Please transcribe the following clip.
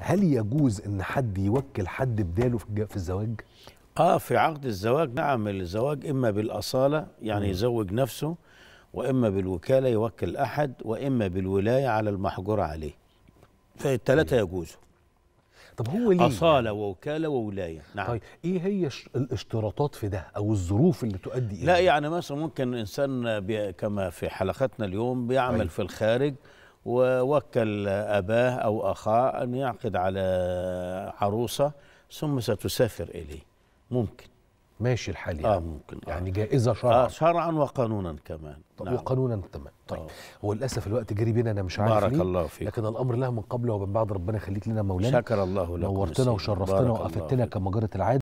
هل يجوز إن حد يوكل حد بداله في الزواج؟ آه في عقد الزواج نعم الزواج إما بالأصالة يعني يزوج نفسه وإما بالوكالة يوكل أحد وإما بالولاية على المحجور عليه. فالثلاثه يجوزوا طب هو ليه؟ أصالة ووكالة وولاية نعم. طيب إيه هي الاشتراطات في ده أو الظروف اللي تؤدي إلى لا؟ يعني مثلا ممكن إنسان كما في حلقتنا اليوم بيعمل أيوة. في الخارج ووكل أباه أو أخاه أن يعقد على عروسة ثم ستسافر إليه ممكن ماشي الحال يعني آه ممكن آه. يعني جائزة شرعا آه شرعا وقانونا كمان طب نعم. وقانونا تمام طيب آه. هو للاسف الوقت جري بينا أنا مش عارف بارك ليه الله فيك لكن الأمر له من قبل ومن بعد ربنا يخليك لنا مولانا شكر الله يا نورتنا. وشرفتنا وأفدتنا. كما جرت العادة